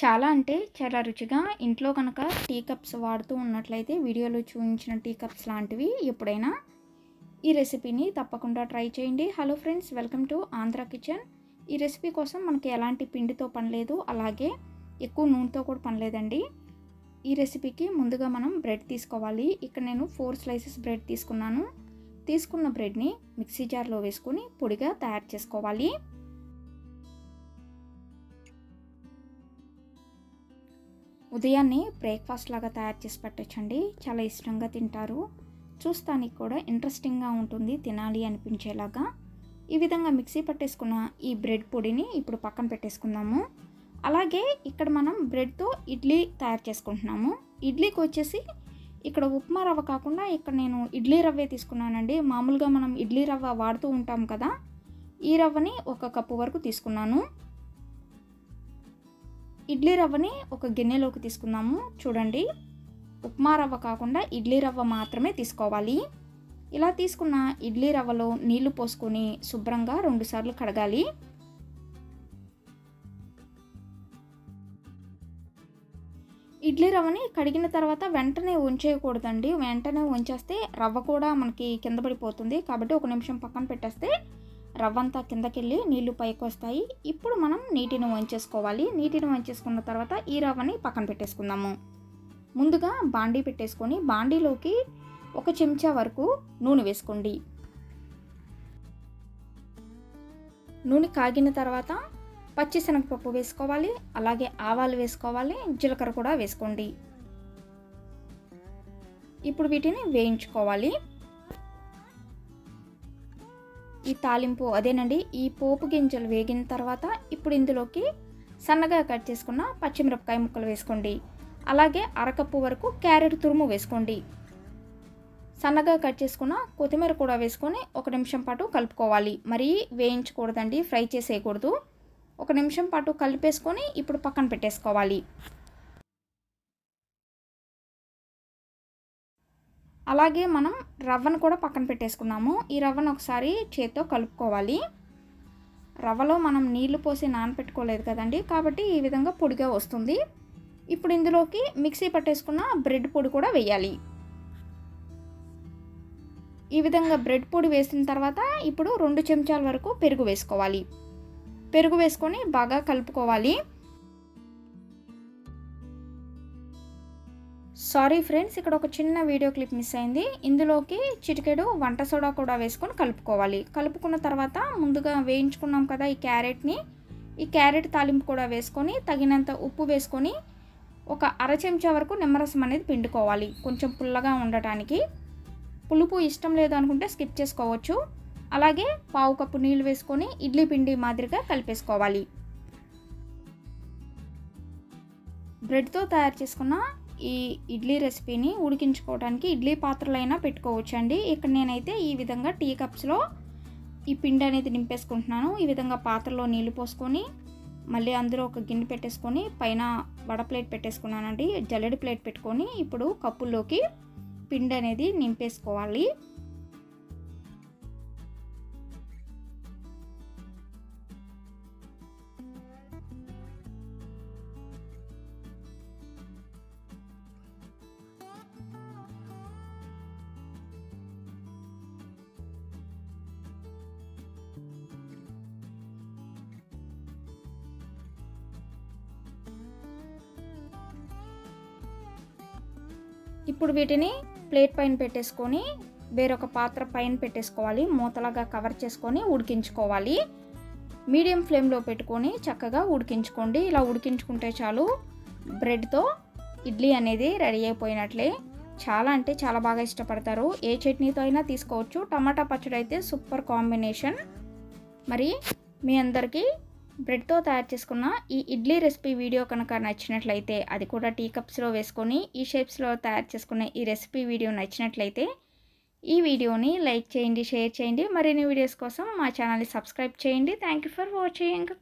చాలా అంటే చాలా రుచిగా ఇంట్లో కనుక టీ కప్స్ వాడుతూ ఉన్నట్లయితే వీడియోలో చూపించిన టీ కప్స్ లాంటివి ఎప్పుడైనా ఈ రెసిపీని తప్పకుండా ట్రై చేయండి. Hello friends welcome to Andhra kitchen ఈ రెసిపీ కోసం మనకి ఎలాంటి పిండితో పని లేదు అలాగే ఎక్కువ నూనెతో కూడా పని లేదండి. ఈ రెసిపీకి ముందుగా మనం బ్రెడ్ తీసుకోవాలి. ఇక్కడ నేను ఫోర్ స్లైసెస్ బ్రెడ్ తీసుకున్నాను. తీసుకున్న బ్రెడ్ని మిక్సీ జార్లో వేసుకొని పొడిగా తయారు చేసుకోవాలి. ఉదయాన్నే బ్రేక్ఫాస్ట్ లాగా తయారు చేసి పెట్టచ్చండి. చాలా ఇష్టంగా తింటారు. చూస్తానికి కూడా ఇంట్రెస్టింగ్గా ఉంటుంది తినాలి అనిపించేలాగా. ఈ విధంగా మిక్సీ పట్టేసుకున్న ఈ బ్రెడ్ పొడిని ఇప్పుడు పక్కన పెట్టేసుకుందాము. అలాగే ఇక్కడ మనం బ్రెడ్తో ఇడ్లీ తయారు చేసుకుంటున్నాము. ఇడ్లీకి వచ్చేసి ఇక్కడ ఉప్మా రవ్వ కాకుండా ఇక్కడ నేను ఇడ్లీ రవ్వే తీసుకున్నానండి. మామూలుగా మనం ఇడ్లీ రవ్వ వాడుతూ ఉంటాం కదా ఈ రవ్వని ఒక కప్పు వరకు తీసుకున్నాను. ఇడ్లీ రవ్వని ఒక గిన్నెలోకి తీసుకుందాము. చూడండి. ఉప్మా రవ్వ కాకుండా ఇడ్లీ రవ్వ మాత్రమే తీసుకోవాలి. ఇలా తీసుకున్న ఇడ్లీ రవ్వలో నీళ్ళు పోసుకొని శుభ్రంగా రెండుసార్లు కడగాలి. ఇడ్లీ రవ్వని కడిగిన తర్వాత వెంటనే ఉంచేయకూడదండి. వెంటనే ఉంచేస్తే రవ్వ కూడా మనకి కింద పడిపోతుంది. కాబట్టి ఒక నిమిషం పక్కన పెట్టేస్తే రవ్వ అంతా కిందకెళ్ళి నీళ్ళు పైకి వస్తాయి ఇప్పుడు మనం నీటిని వంచేసుకోవాలి. నీటిని వంచేసుకున్న తర్వాత ఈ రవ్వని పక్కన పెట్టేసుకుందాము. ముందుగా బాండీ పెట్టేసుకొని బాండీలోకి ఒక చెంచా వరకు నూనె వేసుకోండి. నూనె కాగిన తర్వాత పచ్చిశనగపప్పు వేసుకోవాలి. అలాగే ఆవాలు వేసుకోవాలి. జీలకర్ర కూడా వేసుకోండి. ఇప్పుడు వీటిని వేయించుకోవాలి. ఈ తాలింపు అదేనండి. ఈ పోపు గింజలు వేగిన తర్వాత ఇప్పుడు ఇందులోకి సన్నగా కట్ చేసుకున్న పచ్చిమిరపకాయ ముక్కలు వేసుకోండి. అలాగే అరకప్పు వరకు క్యారెట్ తురుము వేసుకోండి. సన్నగా కట్ చేసుకున్న కొత్తిమీర కూడా వేసుకొని ఒక నిమిషం పాటు కలుపుకోవాలి. మరీ వేయించకూడదండి ఫ్రై చేసేయకూడదు. ఒక నిమిషం పాటు కలిపేసుకొని ఇప్పుడు పక్కన పెట్టేసుకోవాలి. అలాగే మనం రవ్వను కూడా పక్కన పెట్టేసుకున్నాము. ఈ రవ్వను ఒకసారి చేత్తో కలుపుకోవాలి. రవ్వలో మనం నీళ్ళు పోసి నానపెట్టుకోలేదు కదండి. కాబట్టి ఈ విధంగా పొడిగా వస్తుంది. ఇప్పుడు ఇందులోకి మిక్సీ పట్టేసుకున్న బ్రెడ్ పొడి కూడా వేయాలి. ఈ విధంగా బ్రెడ్ పొడి వేసిన తర్వాత ఇప్పుడు రెండు చెంచాల వరకు పెరుగు వేసుకోవాలి. పెరుగు వేసుకొని బాగా కలుపుకోవాలి. సారీ ఫ్రెండ్స్ ఇక్కడ ఒక చిన్న వీడియో క్లిప్ మిస్ అయింది. ఇందులోకి చిటికెడు వంట సోడా కూడా వేసుకొని కలుపుకోవాలి. కలుపుకున్న తర్వాత ముందుగా వేయించుకున్నాం కదా ఈ క్యారెట్ని. ఈ క్యారెట్ తాలింపు కూడా వేసుకొని తగినంత ఉప్పు వేసుకొని ఒక అర చెంచా వరకు నిమ్మరసం అనేది పిండుకోవాలి కొంచెం పుల్లగా ఉండటానికి. పులుపు ఇష్టం లేదు అనుకుంటే స్కిప్ చేసుకోవచ్చు. అలాగే పావు కప్పు నీళ్ళు వేసుకొని ఇడ్లీ పిండి మాదిరిగా కలిపేసుకోవాలి. బ్రెడ్తో తయారు చేసుకున్న ఈ ఇడ్లీ రెసిపీని ఉడికించుకోవడానికి ఇడ్లీ పాత్రలైనా పెట్టుకోవచ్చండి. ఇక్కడ నేనైతే ఈ విధంగా టీ కప్స్లో ఈ పిండి అనేది నింపేసుకుంటున్నాను. ఈ విధంగా పాత్రలో నీళ్ళు పోసుకొని మళ్ళీ అందులో ఒక గిన్నె పెట్టేసుకొని పైన వడ ప్లేట్ పెట్టేసుకున్నానండి. జల్లెడి ప్లేట్ పెట్టుకొని ఇప్పుడు కప్పుల్లోకి పిండి అనేది నింపేసుకోవాలి. ఇప్పుడు వీటిని ప్లేట్ పైన పెట్టేసుకొని వేరొక పాత్ర పైన పెట్టేసుకోవాలి. మూతలాగా కవర్ చేసుకొని ఉడికించుకోవాలి. మీడియం ఫ్లేమ్లో పెట్టుకొని చక్కగా ఉడికించుకోండి. ఇలా ఉడికించుకుంటే చాలు బ్రెడ్తో ఇడ్లీ అనేది రెడీ అయిపోయినట్లే. చాలా అంటే చాలా బాగా ఇష్టపడతారు. ఏ చట్నీతో అయినా తీసుకోవచ్చు. టమాటా పచ్చడి అయితే సూపర్ కాంబినేషన్. మరి మీ అందరికీ బ్రెడ్తో తయారు చేసుకున్న ఈ ఇడ్లీ రెసిపీ వీడియో కనుక నచ్చినట్లయితే అది కూడా టీ కప్స్లో వేసుకొని ఈ షేప్స్లో తయారు చేసుకున్న ఈ రెసిపీ వీడియో నచ్చినట్లయితే ఈ వీడియోని లైక్ చేయండి షేర్ చేయండి. మరిన్ని వీడియోస్ కోసం మా ఛానల్ని సబ్స్క్రైబ్ చేయండి. Thank you for watching.